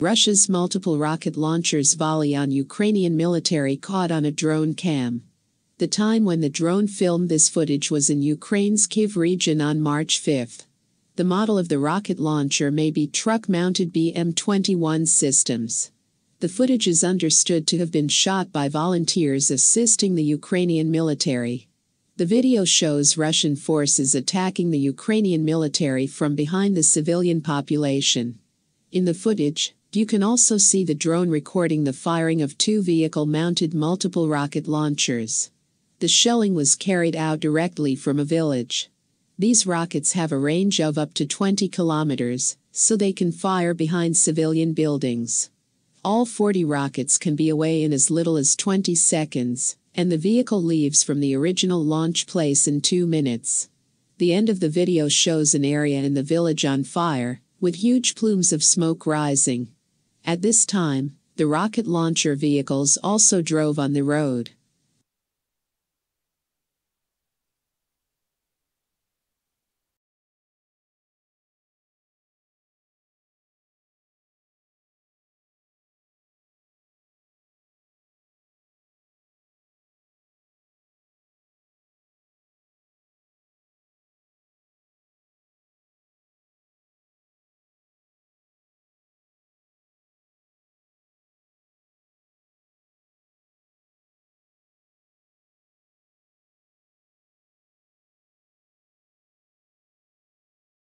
Russia's multiple rocket launchers volley on Ukrainian military caught on a drone cam. The time when the drone filmed this footage was in Ukraine's Kiev region on March 5. The model of the rocket launcher may be truck mounted BM 21 systems. The footage is understood to have been shot by volunteers assisting the Ukrainian military. The video shows Russian forces attacking the Ukrainian military from behind the civilian population. In the footage, you can also see the drone recording the firing of two vehicle mounted multiple rocket launchers. The shelling was carried out directly from a village. These rockets have a range of up to 20 kilometers, so they can fire behind civilian buildings. All 40 rockets can be away in as little as 20 seconds, and the vehicle leaves from the original launch place in two minutes. The end of the video shows an area in the village on fire, with huge plumes of smoke rising. At this time, the rocket launcher vehicles also drove on the road.